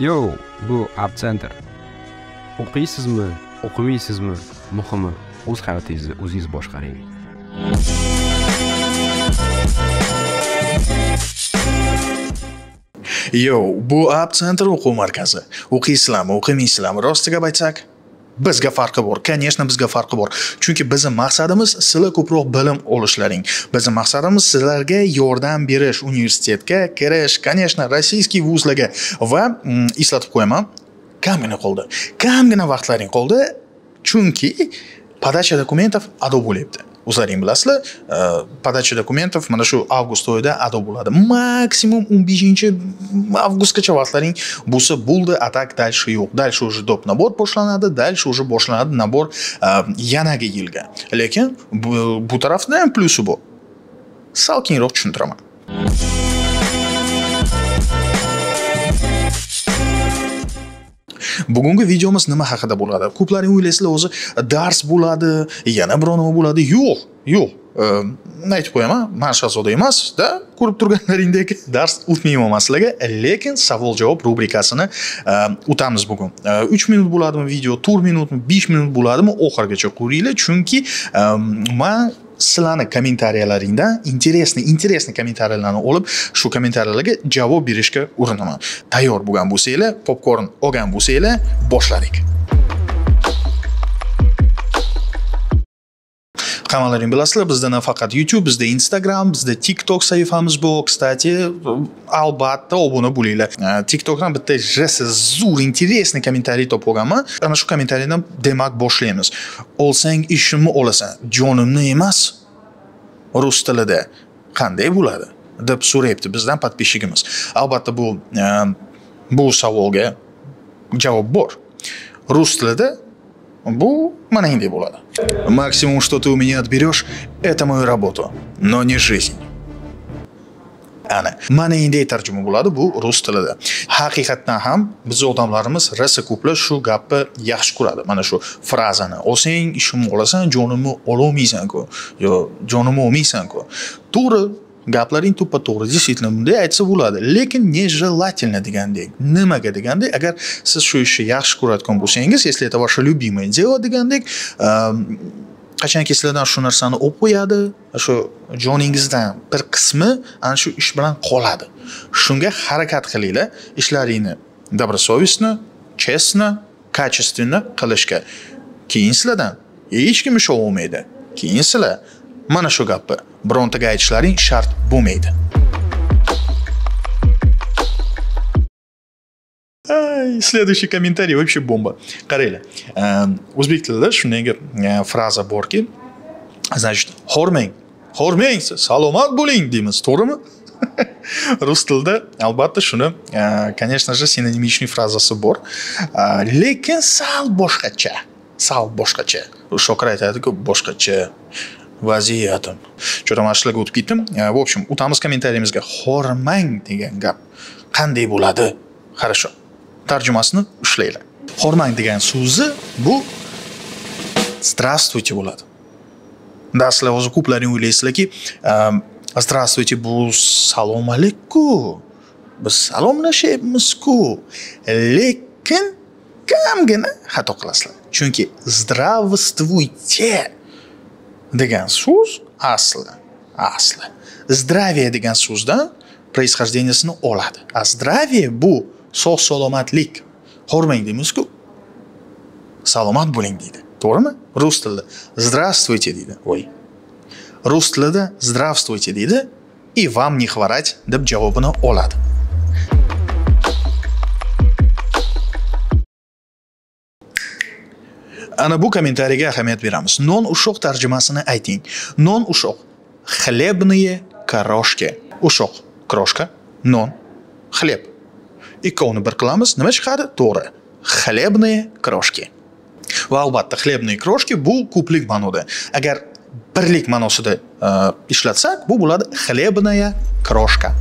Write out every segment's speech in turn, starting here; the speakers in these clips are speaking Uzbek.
Yo, bu App Center. O'qiysizmi, o'qimaysizmi? Muhimi, o'z hayotingizni o'zingiz boshqaring. Yo, bu App Center o'quv markazi. O'qiysizlarmi, o'qimaysizlarmi? Rosti gap aytsak, bizga farqi bor. Конечно bizga farqi bor. Chunki bizni maqsadimiz sizlar ko'proq bilim olishlaring. Bizni maqsadimiz sizlarga yordam berish universitetga kirish конечно rossiyskiy vuzlarga va eslatib qo'yaman kamgina qoldi. Kamgina vaqtlaring qoldi chunki подача документов ado bo'lyapti. O'zlaring bilasizlar uh, подача dokumentov mana shu avgust oyida ado bo'ladi maksimum o'n beshinchi avgustgacha vaqtlaring bo'lsa bo'ldi a так дальше yo'q дальше уже доп набор boshlanadi дальше уже boshlanadi nabor yanagi yilga lekin bu, bu tarafda ham plyusi bor salkinroq tushuntiraman bugungi videomiz nima haqida bo'ladi? Ko'plaring o'ylaysizlar o'zi dars bo'ladi yana biror nima bo'ladi. Yo'q yo'q. Ehm, aytib qo'yaman? Man shahzoda emasda ko'rib turganlaringdek dars o'tmayman sizlarga lekin savol javob rubrikasini ehm, o'tamiz bugun. Ehm, uch minut bo'ladimi video to'rt minutmi besh minut bo'ladimi oxirigacha ko'ringlar chunki man sizlarni kommentariyalaringdan интересный интересный kommentariyalarni olib shu kommentariyalarga javob berishga urinaman tayyor bo'lgan bo'lsanglar popkorn olgan bo'lsanglar boshladik. Hammalaring bilasizlar bizda nafaqat youtube bizda instagram bizda tiktok sahifamiz bor кстати albatta obuna bo'linglar. Э, Tiktokdan bitta жесть zo'r интересный kommentariy topib olganman ana shu kommentariydan demak boshlaymiz. Olsang ishimni olasan jonimni emas rus tilida. Qanday bo'ladi? deb so'rayapti bizdan подписчигimiz albatta bu э, bu savolga javob bor. Rus tilida bu mana shunday bo'ladi максимум что ты у меня отберешь это мою работу но не жизнь. Ana mana endi tarjima bo'ladi bu rus tilida haqiqatdan ham biz odamlarimiz rosa ko'plar shu gapni yaxshi ko'radi mana shu frazani olsang ishimni olasan jonimni ololmaysanku yo jonimni olmaysanku to'g'ri gaplaring to'ppa to'g'ri действительно bunday aytsa bo'ladi. Lekin нежелательно degandek nimaga degandek agar siz shu ishni yaxshi ko'radigan bo'lsangiz если это ваше любимое дело degandek qachonki sizlardan shu narsani olib qo'yadi shu joningizdan bir qismi ana shu ish bilan qoladi. Shunga harakat qilinglar ishlaringni добросовестно честно качественно qilishga. Keyin sizlardan hech kim ish olmaydi. Keyin sizlar mana shu gapni. Birontaga aytishlaring shart bo'lmaydi. Следующий комментарий вообще бомба. Qaranglar o'zbek tilida shunday fraza borki значит hormang hormang salomat bo'ling deymiz to'g'rimi rus tilida albatta shuni конечно же синонимичный frazasi bor lekin sal boshqacha sal boshqacha shokir aytadiku boshqacha vaziyatim что-то o'tib ketdim. E, В общем o'tamiz kommentariyimizga hormang degan gap qanday bo'ladi? Хорошо tarjimasini ushlanglar. Hormang degan so'zi bu здравствуйте bo'ladi. Да sizlar hozir ko'plaring o'ylaysizlarki e, здравствуйте bu assalomu alayku biz salomlashyapmizku lekin kamgina xato qilasizlar. Chunki здравствуйте degan so'z asli asli. Здравие degan so'zdan происхождениесini oladi. A здравие bu sog' salomatlik hormang deymizku? Salomat bo'ling deydi. To'g'rimi? Rus tilida. Здравствуйте deydi. Voy rus tilida здравствуйте deydi. И вам не хворать deb javobini oladi. Ana bu kommentariyga ahamiyat beramiz non ushoq tarjimasini ayting non ushoq хлебные крошки ushoq крошка non xleb ikkovini bir qilamiz nima chiqadi to'g'ri xlebные крошки va albatta xlebные крошки bu ko'plik ma'noda agar birlik ma'nosida uh, ishlatsak bu bo'ladi xlebная крошка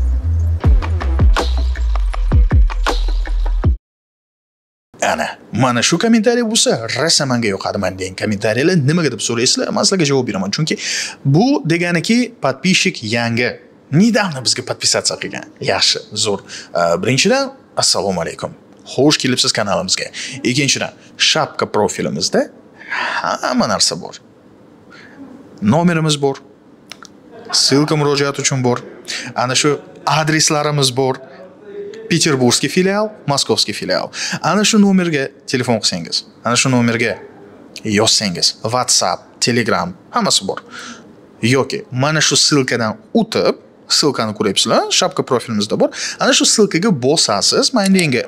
ana mana shu kommentariy bo'lsa rosa manga yoqadi degan kommentariyalar nimaga deb so'raysizlar man sizlarga javob beraman. Chunki bu deganiki подписчик yangi. Недавно bizga подписаться qilgan. Yaxshi zo'r. Birinchidan assalomu alaykum. Xush kelibsiz kanalimizga. Ikkinchidan shapka profilimizda hamma narsa bor. Nomerimiz bor. Ссылка murojaat uchun bor. Ana shu adreslarimiz bor. Peterburgskiy filial moskovskiy filial. Ana shu nomerga telefon qilsangiz ana shu nomerga yozsangiz whatsapp telegram hammasi bor. Yoki mana shu ссылкаdan o'tib ссылкani ko'ryapsizlar shapka profilimizda bor. Ana shu ссылкаga bosasiz mana endi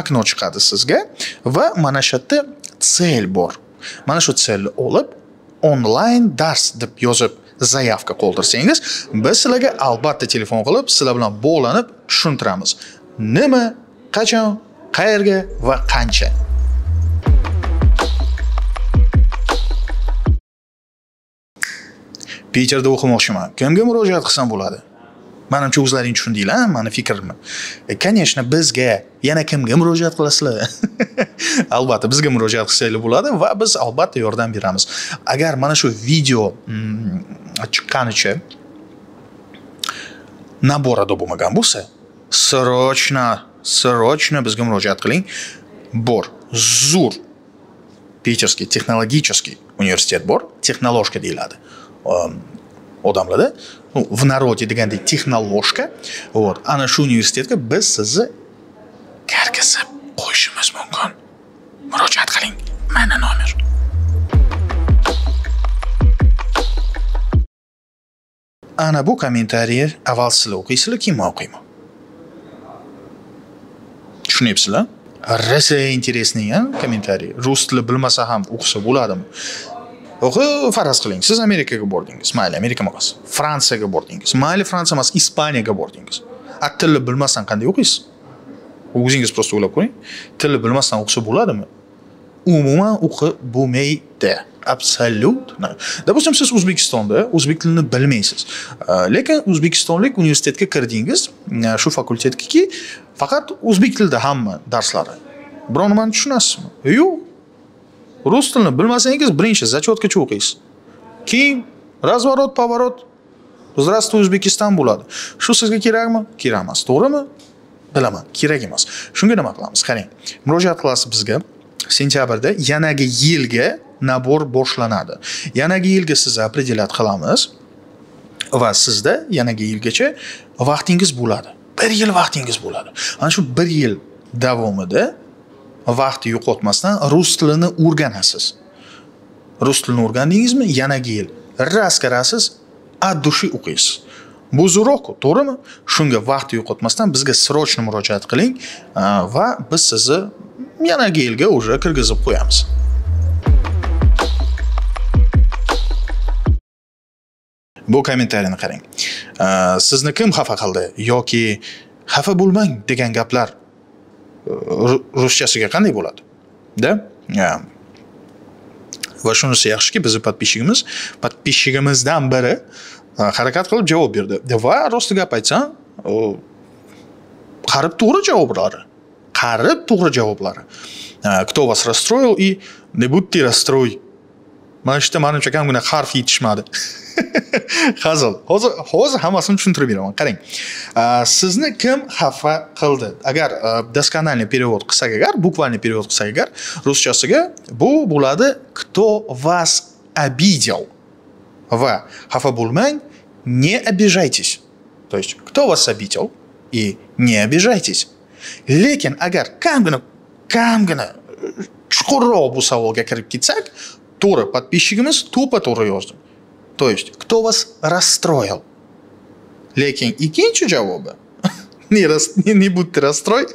okno chiqadi sizga va mana shu yerda sel bor. Mana shu selni olib onlayn dars deb yozib заявка qoldirsangiz biz sizlarga albatta telefon qilib sizlar bilan bog'lanib tushuntiramiz. Nima? Qachon? Qayerga va qancha? Piterda o'qimoqchiman. Kimga murojaat qilsam bo'ladi? Manimcha o'zlaring tushundinglar mani fikrimni. E, конечно bizga yana kimga murojaat qilasizlar? Albatta bizga murojaat qilsanglar bo'ladi va biz albatta yordam beramiz. Agar mana shu video mm, chiqqanicha naborada bo'lmagan bo'lsa срочно срочно bizga murojaat qiling bor zur питерский texnologический universitet bor texnoloshka deyiladi odamlarda ну в народе degandek texnoloshka вот. Ana shu universitetga biz sizni kirgizib qo'yishimiz mumkin murojaat qiling mana nomer ana bu kommentariy avval sizlar o'qiysizlar keyin man o'qiyman tushunyapsizlar rosa интересный kommentariy rus tili bilmasa ham o'qisa bo'ladimi? O'qi faraz qiling. Siz amerikaga bordingiz. Mayli amerika emas fransiyaga bordingiz. Mayli fransiya emas ispaniyaga bordingiz. A tilni bilmasdan qanday o'qiysiz? O'zingiz просто o'ylab ko'ring. Tilni bilmasdan o'qisa bo'ladimi? Umuman o'qib bo'lmaydi. Абсолютно допустим siz o'zbekistonda o'zbek tilini bilmaysiz. Lekin o'zbekistonlik universitetga kirdingiz shu fakultetgaki faqat o'zbek tilida hamma darslari. Biror nimani tushunasizmi? E, yo'q. Rus tilini bilmasangiz birinchi зачетgacha o'qiysiz. Keyin разворот поворот здравствуй o'zbekiston bo'ladi. Shu sizga kerakmi? Kerak emas. To'g'rimi? Bilaman. Kerak emas. Shunga nima qilamiz? Qarang. Murojaat qilasiz bizga sentyabrda yanagi yilga nabor boshlanadi. Yanagi yilga sizni определять qilamiz va sizda yanagi yilgacha vaqtingiz bo'ladi. Bir yil vaqtingiz bo'ladi. Ana shu bir yil davomida vaqt yo'qotmasdan rus tilini o'rganasiz. Rus tilini o'rgandingizmi? Yanagi yil ras kirasiz от души o'qiysiz. Bu zo'roqku to'g'rimi? Shunga vaqt yo'qotmasdan bizga срочно murojaat qiling va biz sizni yanagi yilga уже kirgizib qo'yamiz. Bu kommentariyni qarang. Э, sizni kim xafa qildi? Yoki xafa bo'lmang degan gaplar e, ruschasiga qanday bo'ladi? Да va shunisi yaxshiki bizni подписчигimiz подписчигimizdan biri e, harakat qilib javob berdi. Va rosti gap aytsam qarib to'g'ri javoblari qarib to'g'ri javoblari. Кто вас расстроил и не будьте расстрой mana shu yerda manimcha kamgina harf yetishmadi. Hazil hozir hozir hammasini tushuntirib beraman. Qarang sizni kim xafa qildi? Agar доскональный перевод qilsak agar буквальный перевод qilsak agar ruschasiga bu bo'ladi кто вас обидел va xafa bo'lmang не обижайтесь то есть кто вас обидел и не обижайтесь lekin agar kamgina kamgina chuqurroq bu savolga kirib ketsak to'g'ri подписчигimiz to'ppa to'g'ri yozdi то есть кто вас расстроил? Lekin ikkinchi javobi не, рас, не, не будьте расстроy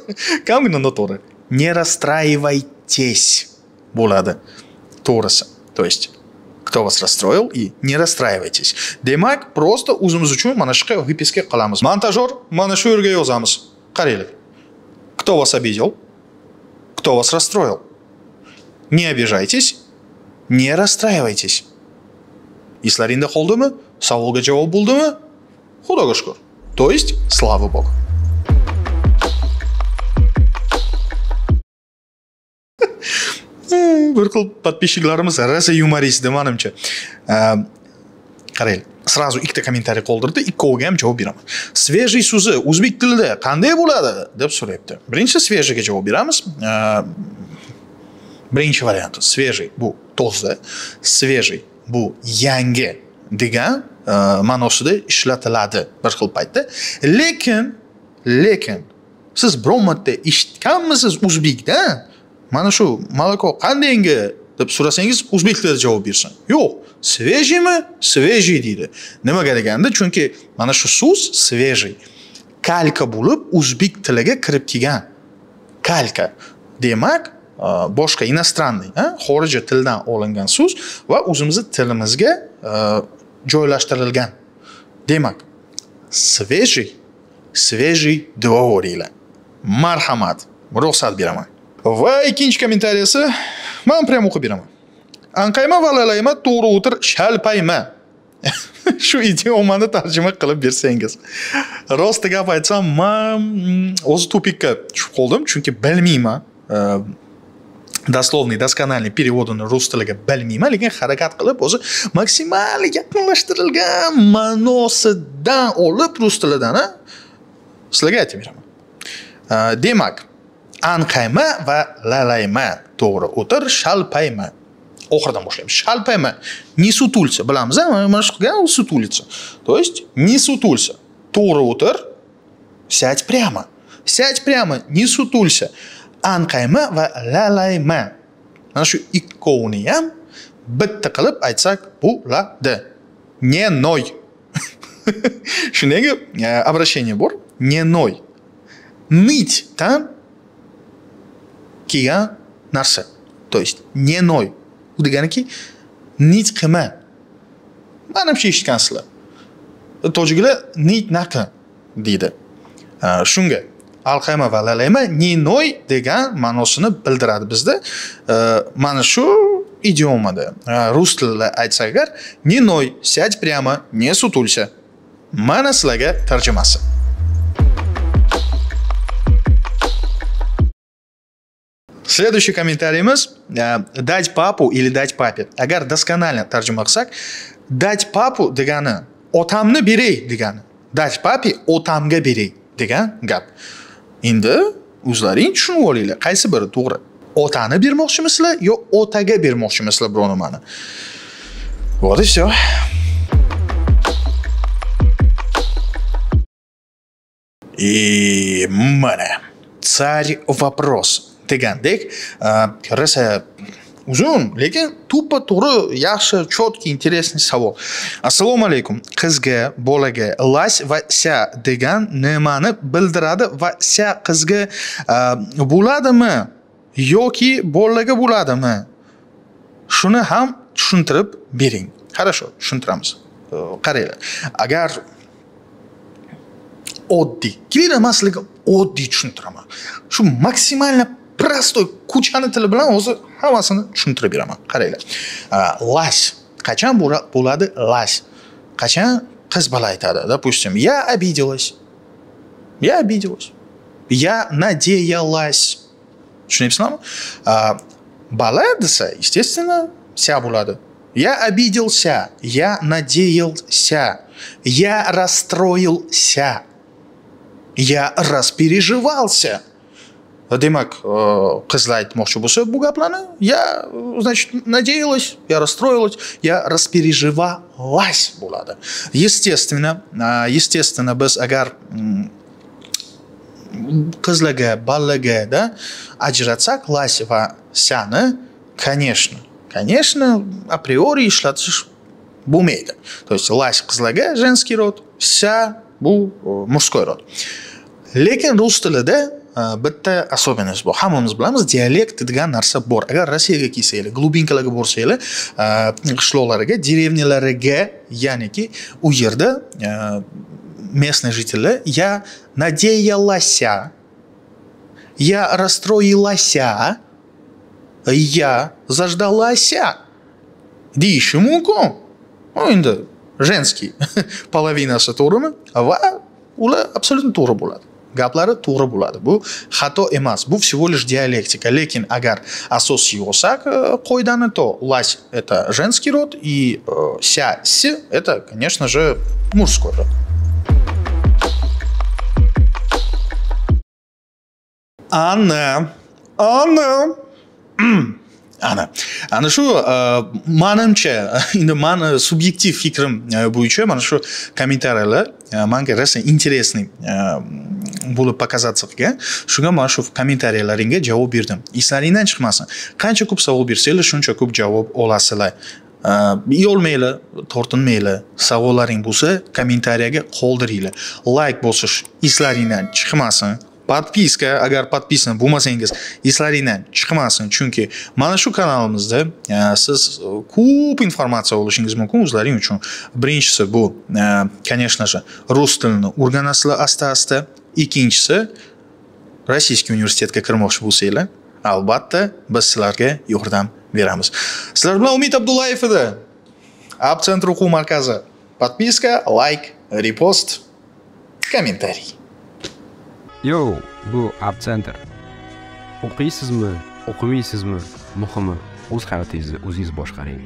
kamgina noto'g'ri не расстраивайтесь bo'ladi to'g'risi то есть кто вас расстроил и не расстраивайтесь. Demak просто o'zimiz uchun mana shu выписка qilamiz montajyor mana shu yerga yozamiz кто вас обидел? Кто вас расстроил? Не обижайтесь не расстраивайтесь. Eslaringda qoldimi savolga javob bo'ldimi xudoga shukur то есть слава богу. Bir xil подписчикlarimiz rosa yumorist manimcha qaranglar сразу ikkita kommentariy qoldirdi ikkoviga ham javob beraman свежий so'zi o'zbek tilida qanday bo'ladi deb so'rayapti birinchi свежийga javob beramiz birinchi varianti свежий bu toza свежий bu yangi degan e, ma'nosida ishlatiladi bir xil paytda. Lekin lekin siz biror marta eshitganmisiz o'zbekda? Mana shu malako qandaygi deb so'rasangiz o'zbek tilida javob bersin. Yo'q svejiymi svejiy deydi. Nimaga deganda chunki mana shu so'z svejiy kalka bo'lib o'zbek tiliga kirib kelgan. Kalka. Demak boshqa иностранный xorijiy tildan olingan so'z va o'zimizni tilimizga joylashtirilgan demak свежий свежий deb marhamat ruxsat beraman va ikkinchi kommentariyasi man прям o'qib beraman anqayma valalayma to'g'ri o'tir shalpayma shu idiomani tarjima qilib bersangiz rosti gap aytsam man o'zi tupikka tushib qoldim chunki bilmayman дословный доскональный переводini rus tiliga bilmayman lekin harakat qilib o'zi maksimal yaqinlashtirilgan ma'nosidan olib rus tilidan sizlarga aytib beraman demak anqayma va lalayma to'g'ri o'tir shalpayma oxiridan boshlaymiz shalpayma не сутулься mana shu qilgan сутулиться то есть не сутулься to'g'ri o'tir сядь прямо сядь прямо не сутулься anqayma va lalayma. Mana shu ikkovini ham bitta qilib aytsak bo'ladi. Не ной shundagi обращение bor не ной nitdan kelgan narsa. То есть не ной u deganiki nit qilma manimcha eshitgansizlar. Tojiklar nit naqi deydi. E, shunga. Alqayma va lalayma ninoy degan ma'nosini bildiradi bizda mana shu idiomada rus tilida aytsak agar ninoy сядь прямо не сутулься mana sizlarga tarjimasi Следующий комментарийimiz э, дать папу или дать папе. Agar досконально tarjima qilsak, дать папу degani otamni beray degani. Дать папе otamga beray degan gap. Endi o'zlaring tushunib olinglar, qaysi biri to'g'ri? Otani bermoqchimisizlar yo otaga bermoqchimisizlar biror nimani? Вот и все. E, и mana царь вопрос. degandek rosa uzun lekin to'ppa to'g'ri yaxshi четкий интересный savol. Assalomu alaykum. Qizga bolaga las va ся degan nimani bildiradi va ся qizga bo'ladimi yoki bolaga bo'ladimi? Shuni ham tushuntirib bering. Хорошо tushuntiramiz. Э, qaranglar. Agar oddiy kelinglar man oddiy tushuntiraman. Shu maksimalno prostoy kuchani tili bilan o'zi hammasini tushuntirib beraman qaranglar lash qachon bo'ladi lash qachon qiz bola aytadi допустим я обиделась я обиделась я надеялась tushunyapsizlarmi bola desa естественно ся bo'ladi я обиделся я надеялся я расстроился я распереживался demak qizlar aytmoqchi bo'lsa bu gaplarni я значит надеялась я расстроилась я распереживалась bo'ladi естественно естественно biz agar qizlarga bolalarga ajratsak las va sani конечно конечно априори ishlatish bo'lmaydi то есть лась qizlarga женский род ся bu мужской род lekin rus tilida bitta особенность bor hammamiz bilamiz dialekt degan narsa bor agar rossiyaga kelsanglar glubinkalarga borsanglar qishloqlariga деревнялariga ya'niki u yerda местный жительlar я надеялась я расстроилась я заждалась deyishi mumkin endi женский половинasi to'g'rimi va ular абсолютно to'g'ri bo'ladi gaplari to'g'ri bo'ladi bu xato emas bu всего лишь диалектика agar asosiy olsak e, qoidani то лась это женский род и э, ся с это конечно же мужской род ana ana ana ana shu manimcha endi mani subyektiv fikrim bo'yicha mana shu kommentariyalar manga rosa интересный bo'lib показаться shunga mana shu kommentariyalaringga javob berdim. Eslaringdan chiqmasin. Qancha ko'p savol bersanglar shuncha ko'p javob olasizlar. Uyalmanglar tortinmanglar savollaring bo'lsa kommentariyaga qoldiringlar. Layk bosish eslaringdan chiqmasin. Подписка agar подписан bo'lmasangiz eslaringdan chiqmasin. Chunki mana shu kanalimizda siz ko'p informatsiya olishingiz mumkin o'zlaring uchun. Birinchisi bu конечно же rus tilini o'rganasizlar asta asta Ikkinchisi, Rossiyskiy universitetga kirmoqchi bo'lsanglar, albatta biz sizlarga yordam beramiz. Sizlar bilan Umid Abdullayev edi. Abcentr o'quv markazi. Подписка, лайк, repost, kommentariy. Yo, bu Abcentr. O'qiysizmi, o'qimaysizmi? Muhimi, o'z hayotingizni o'zingiz boshqaring.